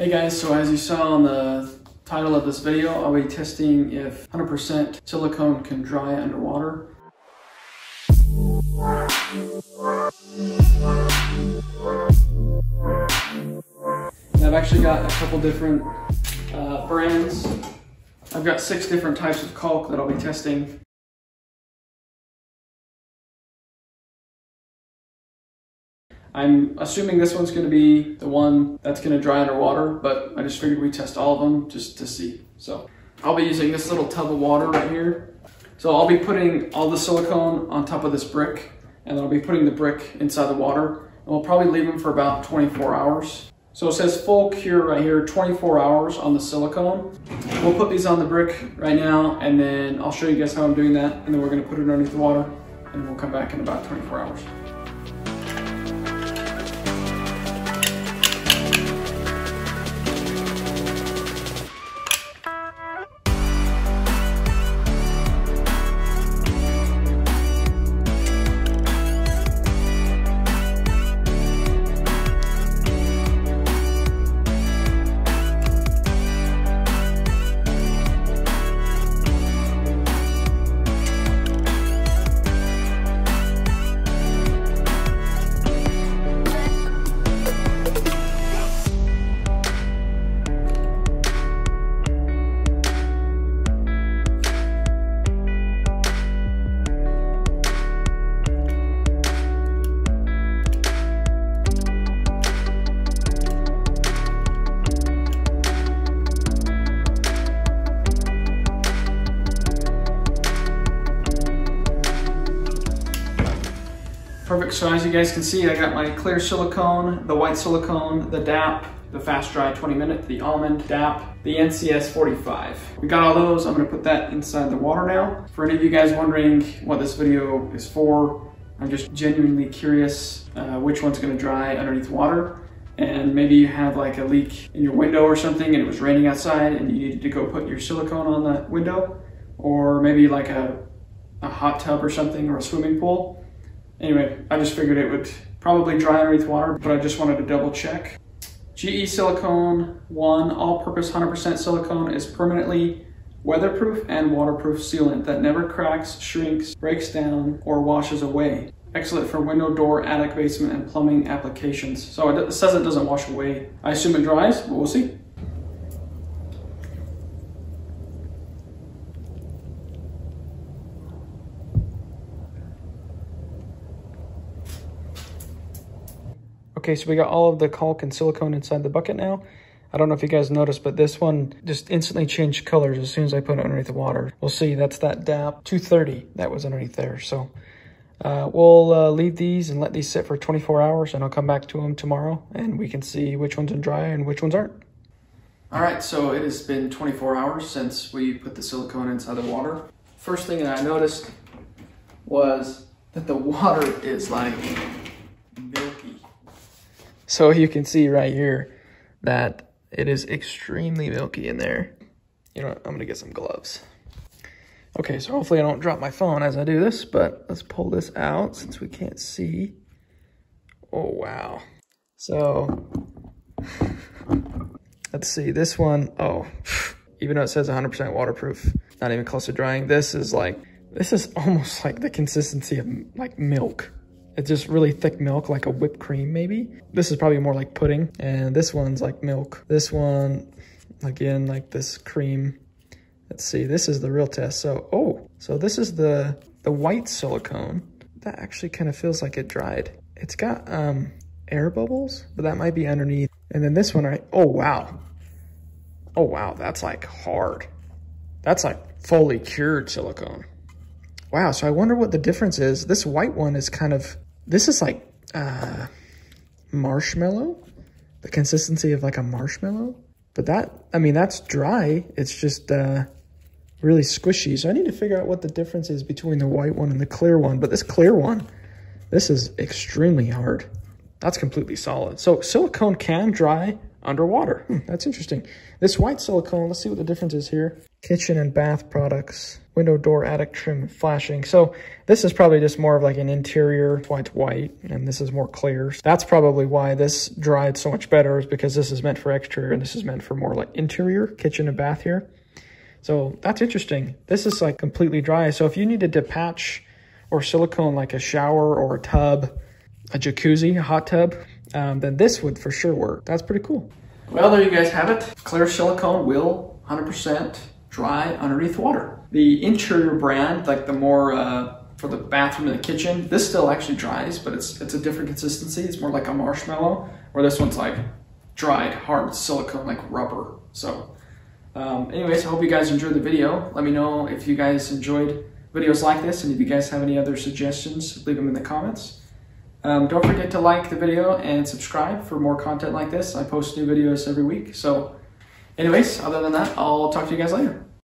Hey guys, so as you saw on the title of this video, I'll be testing if 100% silicone can dry underwater. And I've actually got a couple different uh, brands. I've got six different types of caulk that I'll be testing. I'm assuming this one's gonna be the one that's gonna dry underwater, but I just figured we test all of them just to see. So I'll be using this little tub of water right here. So I'll be putting all the silicone on top of this brick, and then I'll be putting the brick inside the water. And we'll probably leave them for about 24 hours. So it says full cure right here, 24 hours on the silicone. We'll put these on the brick right now, and then I'll show you guys how I'm doing that, and then we're gonna put it underneath the water, and we'll come back in about 24 hours. Perfect, so as you guys can see, I got my clear silicone, the white silicone, the DAP, the fast dry 20 minute, the almond DAP, the NCS 45. We got all those, I'm gonna put that inside the water now. For any of you guys wondering what this video is for, I'm just genuinely curious uh, which one's gonna dry underneath water. And maybe you have like a leak in your window or something and it was raining outside and you needed to go put your silicone on the window. Or maybe like a, a hot tub or something or a swimming pool Anyway, I just figured it would probably dry underneath water, but I just wanted to double check. GE Silicone 1 all-purpose 100% silicone is permanently weatherproof and waterproof sealant that never cracks, shrinks, breaks down, or washes away. Excellent for window, door, attic, basement, and plumbing applications. So it says it doesn't wash away. I assume it dries, but we'll see. Okay, so we got all of the caulk and silicone inside the bucket now. I don't know if you guys noticed, but this one just instantly changed colors as soon as I put it underneath the water. We'll see, that's that DAP 230 that was underneath there. So uh, we'll uh, leave these and let these sit for 24 hours and I'll come back to them tomorrow and we can see which ones are dry and which ones aren't. All right, so it has been 24 hours since we put the silicone inside the water. First thing that I noticed was that the water is like so you can see right here that it is extremely milky in there. You know, I'm gonna get some gloves. Okay, so hopefully I don't drop my phone as I do this, but let's pull this out since we can't see. Oh, wow. So, let's see, this one, oh, even though it says 100% waterproof, not even close to drying, this is like, this is almost like the consistency of like milk. It's just really thick milk, like a whipped cream maybe. This is probably more like pudding. And this one's like milk. This one, again, like this cream. Let's see, this is the real test. So, oh, so this is the, the white silicone. That actually kind of feels like it dried. It's got um, air bubbles, but that might be underneath. And then this one, right? Oh, wow. Oh, wow, that's like hard. That's like fully cured silicone. Wow, so I wonder what the difference is. This white one is kind of, this is like uh, marshmallow, the consistency of like a marshmallow. But that, I mean, that's dry. It's just uh, really squishy. So I need to figure out what the difference is between the white one and the clear one. But this clear one, this is extremely hard. That's completely solid. So silicone can dry underwater. Hmm, that's interesting. This white silicone, let's see what the difference is here. Kitchen and bath products window door attic trim flashing. So this is probably just more of like an interior, why it's white, and this is more clear. That's probably why this dried so much better is because this is meant for exterior and this is meant for more like interior, kitchen and bath here. So that's interesting. This is like completely dry. So if you needed to patch or silicone like a shower or a tub, a jacuzzi, a hot tub, um, then this would for sure work. That's pretty cool. Well, there you guys have it. Clear silicone will 100% dry underneath water. The interior brand, like the more uh, for the bathroom and the kitchen, this still actually dries, but it's it's a different consistency. It's more like a marshmallow, where this one's like dried, hard silicone, like rubber. So um, anyways, I hope you guys enjoyed the video. Let me know if you guys enjoyed videos like this, and if you guys have any other suggestions, leave them in the comments. Um, don't forget to like the video and subscribe for more content like this. I post new videos every week. So anyways, other than that, I'll talk to you guys later.